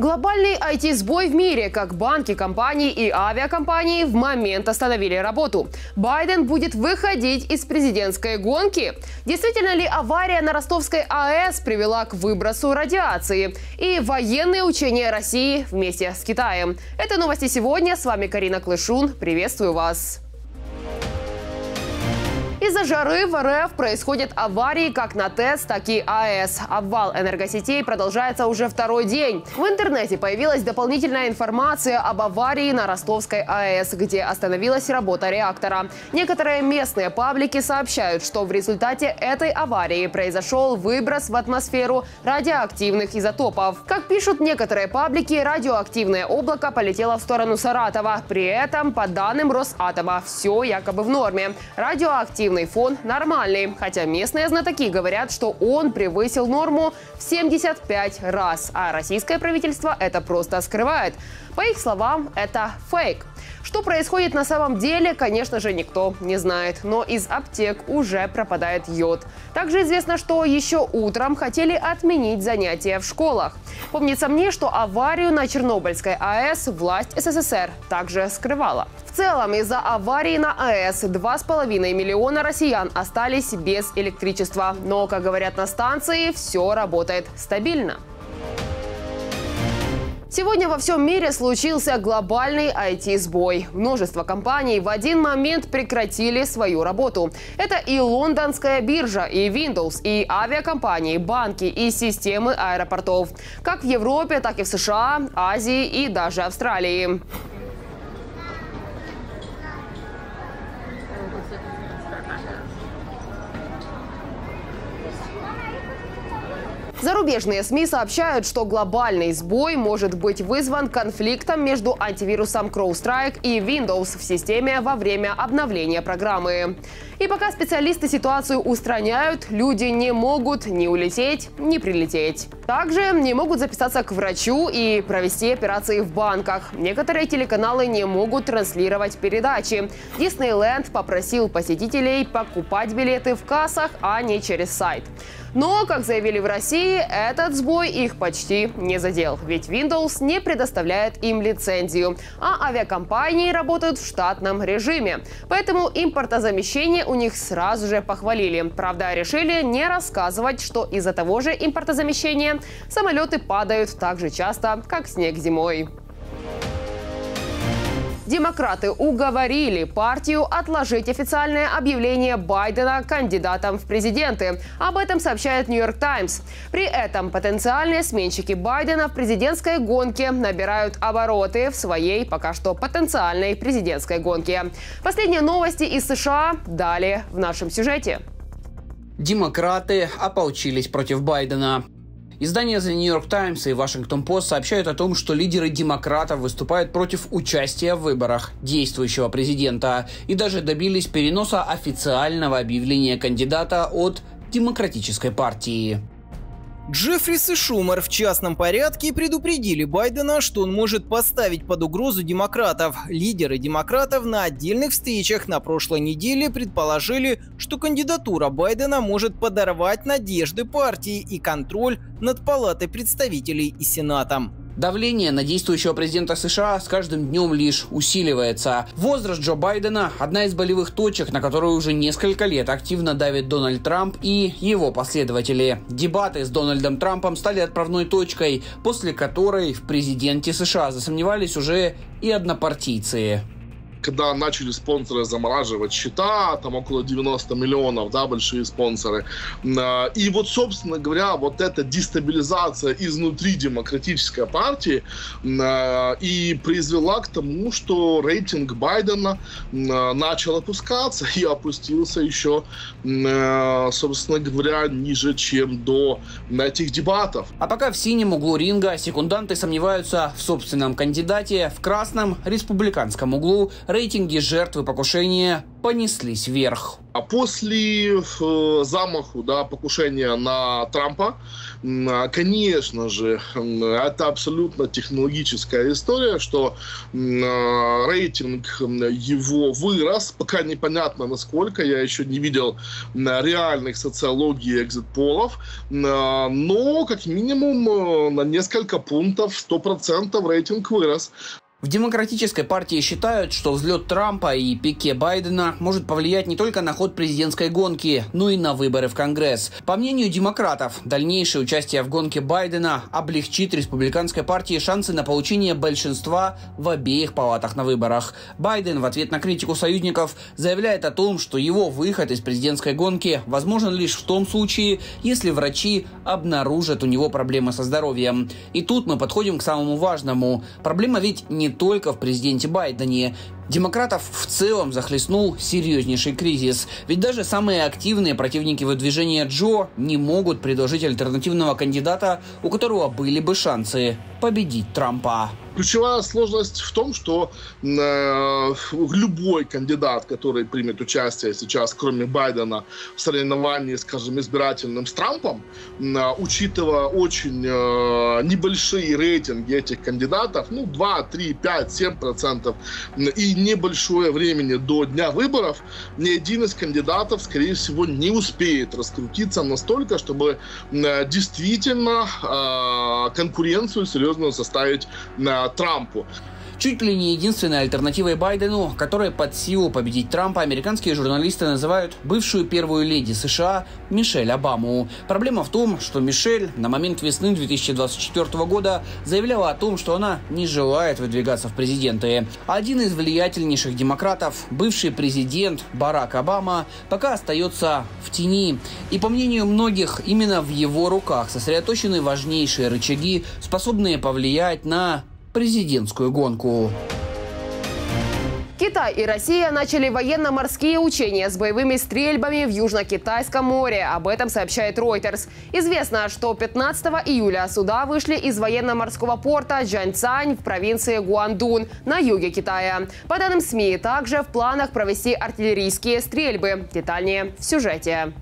Глобальный IT-сбой в мире, как банки, компании и авиакомпании в момент остановили работу. Байден будет выходить из президентской гонки. Действительно ли авария на Ростовской АЭС привела к выбросу радиации? И военные учения России вместе с Китаем. Это новости сегодня. С вами Карина Клышун. Приветствую вас. Из-за жары в РФ происходят аварии как на ТЭС, так и АЭС. Обвал энергосетей продолжается уже второй день. В интернете появилась дополнительная информация об аварии на Ростовской АЭС, где остановилась работа реактора. Некоторые местные паблики сообщают, что в результате этой аварии произошел выброс в атмосферу радиоактивных изотопов. Как пишут некоторые паблики, радиоактивное облако полетело в сторону Саратова. При этом, по данным Росатома, все якобы в норме. Радиоактивное радиоактивный фон нормальный, хотя местные знатоки говорят, что он превысил норму в 75 раз, а российское правительство это просто скрывает. По их словам, это фейк. Что происходит на самом деле, конечно же, никто не знает. Но из аптек уже пропадает йод. Также известно, что еще утром хотели отменить занятия в школах. Помнится мне, что аварию на Чернобыльской АЭС власть СССР также скрывала. В целом, из-за аварии на АЭС 2,5 миллиона россиян остались без электричества. Но, как говорят на станции, все работает стабильно. Сегодня во всем мире случился глобальный IT-сбой. Множество компаний в один момент прекратили свою работу. Это и лондонская биржа, и Windows, и авиакомпании, банки, и системы аэропортов. Как в Европе, так и в США, Азии и даже Австралии. Зарубежные СМИ сообщают, что глобальный сбой может быть вызван конфликтом между антивирусом CrowdStrike и Windows в системе во время обновления программы. И пока специалисты ситуацию устраняют, люди не могут ни улететь, ни прилететь. Также не могут записаться к врачу и провести операции в банках. Некоторые телеканалы не могут транслировать передачи. Диснейленд попросил посетителей покупать билеты в кассах, а не через сайт. Но, как заявили в России, этот сбой их почти не задел, ведь Windows не предоставляет им лицензию, а авиакомпании работают в штатном режиме. Поэтому импортозамещение у них сразу же похвалили. Правда, решили не рассказывать, что из-за того же импортозамещения самолеты падают так же часто, как снег зимой. Демократы уговорили партию отложить официальное объявление Байдена кандидатом в президенты. Об этом сообщает Нью-Йорк Таймс. При этом потенциальные сменщики Байдена в президентской гонке набирают обороты в своей пока что потенциальной президентской гонке. Последние новости из США далее в нашем сюжете. Демократы ополчились против Байдена. Издания The New York Times и Washington Post сообщают о том, что лидеры демократов выступают против участия в выборах действующего президента и даже добились переноса официального объявления кандидата от Демократической партии. Джеффрис и Шумер в частном порядке предупредили Байдена, что он может поставить под угрозу демократов. Лидеры демократов на отдельных встречах на прошлой неделе предположили, что кандидатура Байдена может подорвать надежды партии и контроль над Палатой представителей и Сенатом. Давление на действующего президента США с каждым днем лишь усиливается. Возраст Джо Байдена – одна из болевых точек, на которую уже несколько лет активно давит Дональд Трамп и его последователи. Дебаты с Дональдом Трампом стали отправной точкой, после которой в президенте США засомневались уже и однопартийцы когда начали спонсоры замораживать счета, там около 90 миллионов, да, большие спонсоры. А, и вот, собственно говоря, вот эта дестабилизация изнутри демократической партии а, и произвела к тому, что рейтинг Байдена а, начал опускаться и опустился еще, собственно говоря, ниже, чем до этих дебатов. А пока в синем углу ринга секунданты сомневаются в собственном кандидате, в красном республиканском углу рейтинги жертвы покушения понеслись вверх. А после э, замаху, да, покушения на Трампа, э, конечно же, это абсолютно технологическая история, что э, рейтинг его вырос, пока непонятно насколько, я еще не видел реальных социологий экзит-полов, э, но как минимум э, на несколько пунктов 100% рейтинг вырос. В Демократической партии считают, что взлет Трампа и пике Байдена может повлиять не только на ход президентской гонки, но и на выборы в Конгресс. По мнению демократов, дальнейшее участие в гонке Байдена облегчит республиканской партии шансы на получение большинства в обеих палатах на выборах. Байден в ответ на критику союзников заявляет о том, что его выход из президентской гонки возможен лишь в том случае, если врачи обнаружат у него проблемы со здоровьем. И тут мы подходим к самому важному. Проблема ведь не только в президенте Байдене. Демократов в целом захлестнул серьезнейший кризис. Ведь даже самые активные противники выдвижения Джо не могут предложить альтернативного кандидата, у которого были бы шансы победить Трампа. Ключевая сложность в том, что э, любой кандидат, который примет участие сейчас, кроме Байдена, в соревновании, скажем, избирательным с Трампом, э, учитывая очень э, небольшие рейтинги этих кандидатов, ну, 2, 3, 5, 7 процентов, и небольшое времени до дня выборов, ни один из кандидатов, скорее всего, не успеет раскрутиться настолько, чтобы э, действительно э, конкуренцию серьезную составить э, Трампу. Чуть ли не единственной альтернативой Байдену, которая под силу победить Трампа, американские журналисты называют бывшую первую леди США Мишель Обаму. Проблема в том, что Мишель на момент весны 2024 года заявляла о том, что она не желает выдвигаться в президенты. Один из влиятельнейших демократов, бывший президент Барак Обама, пока остается в тени. И по мнению многих, именно в его руках сосредоточены важнейшие рычаги, способные повлиять на президентскую гонку. Китай и Россия начали военно-морские учения с боевыми стрельбами в Южно-Китайском море. Об этом сообщает Reuters. Известно, что 15 июля суда вышли из военно-морского порта Джаньцань в провинции Гуандун на юге Китая. По данным СМИ, также в планах провести артиллерийские стрельбы. Детальнее в сюжете.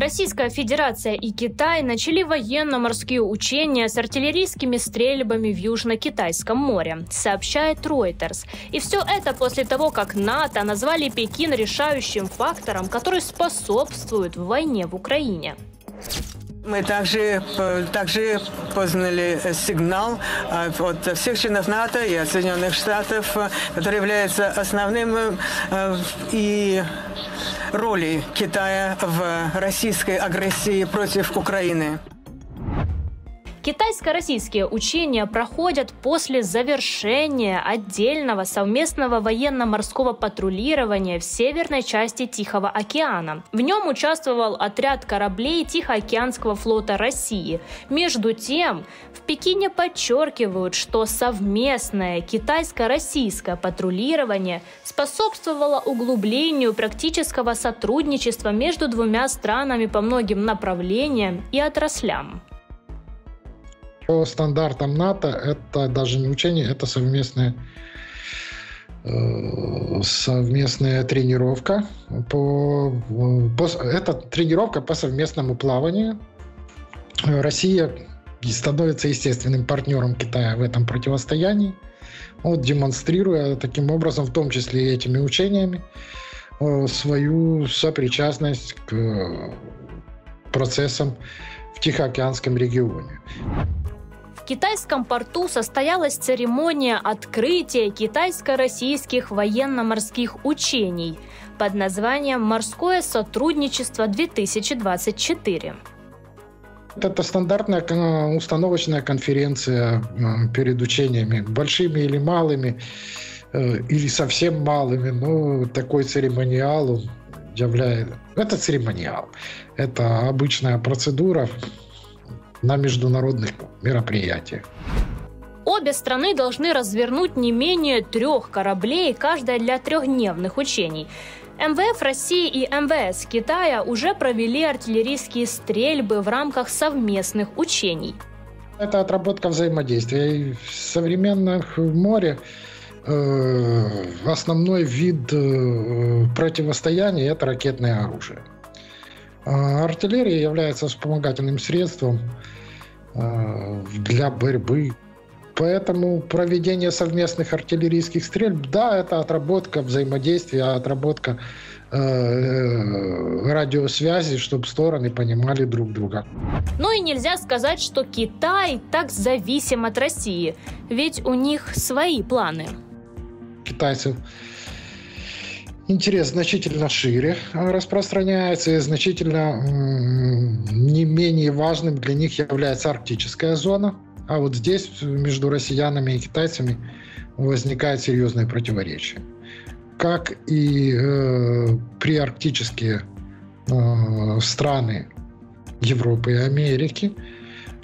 Российская Федерация и Китай начали военно-морские учения с артиллерийскими стрельбами в Южно-Китайском море, сообщает Reuters. И все это после того, как НАТО назвали Пекин решающим фактором, который способствует войне в Украине. Мы также, также познали сигнал э, от всех членов НАТО и от Соединенных Штатов, э, который является основным э, и роли Китая в российской агрессии против Украины. Китайско-российские учения проходят после завершения отдельного совместного военно-морского патрулирования в северной части Тихого океана. В нем участвовал отряд кораблей Тихоокеанского флота России. Между тем, в Пекине подчеркивают, что совместное китайско-российское патрулирование способствовало углублению практического сотрудничества между двумя странами по многим направлениям и отраслям. По стандартам НАТО это даже не учение, это совместная э, совместная тренировка. По, по, это тренировка по совместному плаванию. Россия становится естественным партнером Китая в этом противостоянии, вот, демонстрируя таким образом, в том числе и этими учениями, э, свою сопричастность к процессам в Тихоокеанском регионе китайском порту состоялась церемония открытия китайско-российских военно-морских учений под названием «Морское сотрудничество-2024». Это стандартная установочная конференция перед учениями, большими или малыми, э, или совсем малыми, но такой церемониал является... Это церемониал. Это обычная процедура, на международных мероприятиях. Обе страны должны развернуть не менее трех кораблей, каждая для трехдневных учений. МВФ России и МВС Китая уже провели артиллерийские стрельбы в рамках совместных учений. Это отработка взаимодействия. И в современном море э, основной вид э, противостояния – это ракетное оружие. А артиллерия является вспомогательным средством э, для борьбы. Поэтому проведение совместных артиллерийских стрельб, да, это отработка взаимодействия, отработка Э, радиосвязи, чтобы стороны понимали друг друга. Но и нельзя сказать, что Китай так зависим от России, ведь у них свои планы. Китайцев интерес значительно шире распространяется и значительно не менее важным для них является арктическая зона. А вот здесь между россиянами и китайцами возникает серьезное противоречие как и э, приарктические э, страны Европы и Америки,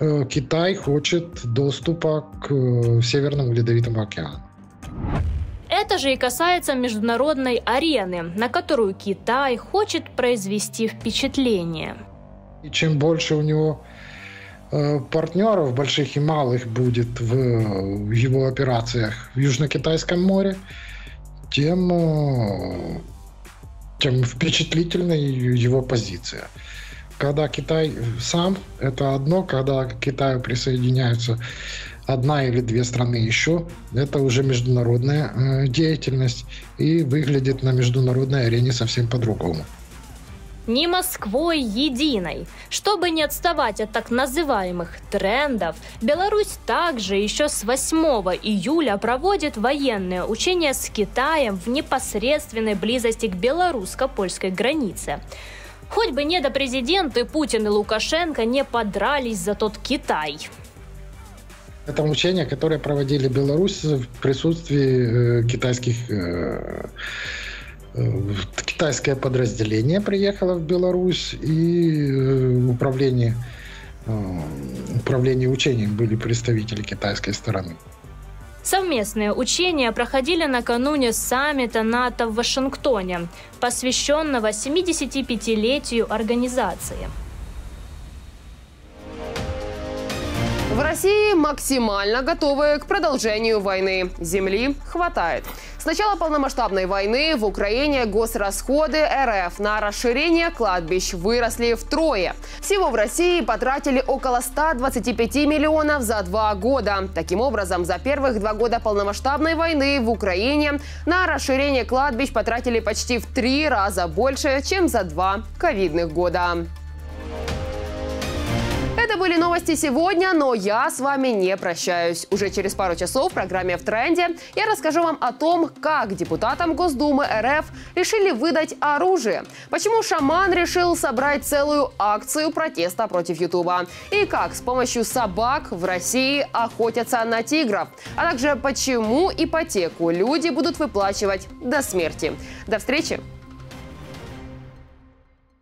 э, Китай хочет доступа к э, Северному Ледовитому океану. Это же и касается международной арены, на которую Китай хочет произвести впечатление. И чем больше у него э, партнеров, больших и малых, будет в, его операциях в Южно-Китайском море, тем, э, тем впечатлительной его позиция. Когда Китай сам, это одно, когда к Китаю присоединяются одна или две страны еще, это уже международная э, деятельность и выглядит на международной арене совсем по-другому не Москвой единой. Чтобы не отставать от так называемых трендов, Беларусь также еще с 8 июля проводит военные учения с Китаем в непосредственной близости к белорусско-польской границе. Хоть бы не до президенты Путин и Лукашенко не подрались за тот Китай. Это учения, которые проводили Беларусь в присутствии э, китайских э, китайское подразделение приехало в Беларусь, и э, управление, э, управление учением были представители китайской стороны. Совместные учения проходили накануне саммита НАТО в Вашингтоне, посвященного 75-летию организации. В России максимально готовы к продолжению войны. Земли хватает. С начала полномасштабной войны в Украине госрасходы РФ на расширение кладбищ выросли втрое. Всего в России потратили около 125 миллионов за два года. Таким образом, за первых два года полномасштабной войны в Украине на расширение кладбищ потратили почти в три раза больше, чем за два ковидных года. Были новости сегодня, но я с вами не прощаюсь. Уже через пару часов в программе «В тренде» я расскажу вам о том, как депутатам Госдумы РФ решили выдать оружие, почему шаман решил собрать целую акцию протеста против Ютуба и как с помощью собак в России охотятся на тигров, а также почему ипотеку люди будут выплачивать до смерти. До встречи!